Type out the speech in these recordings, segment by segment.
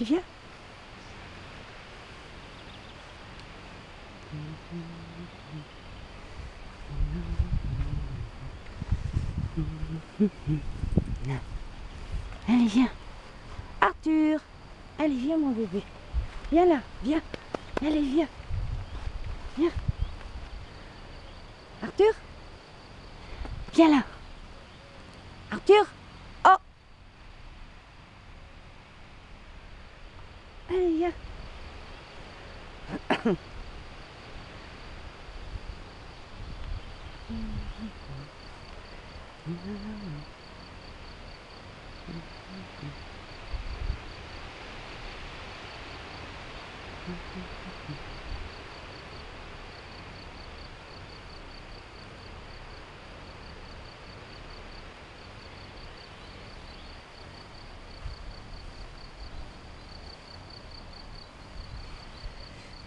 Tu viens Allez, viens. Arthur Allez, viens, mon bébé. Viens là, viens. Allez, viens. Viens. Arthur Viens là. Arthur Allez, viens.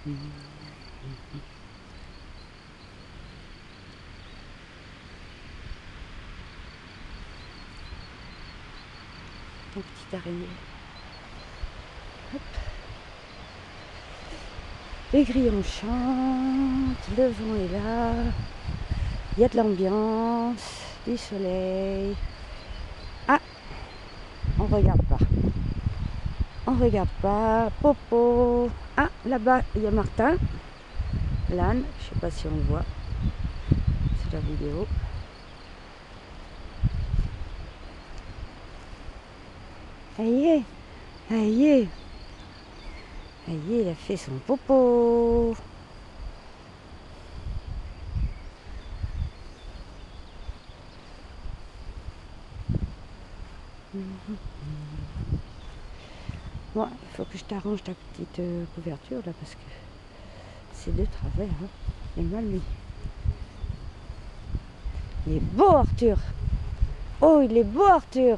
Mon petit araignée. Hop. Les grillons chantent, le vent est là, il y a de l'ambiance, du soleil. Ah, on regarde pas. On regarde pas. Popo. Ah, là-bas, il y a Martin. L'âne, je sais pas si on le voit. C'est la vidéo. Aïe, aïe, aïe, il a fait son popo. Il faut que je t'arrange ta petite euh, couverture là parce que c'est de travers. Hein. Il est mal mis. Il est beau Arthur. Oh, il est beau Arthur.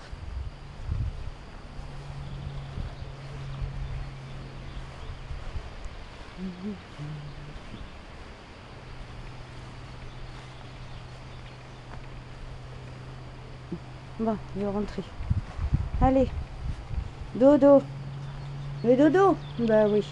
Bon, je vais rentrer. Allez, dodo. Le dodo? Bah oui.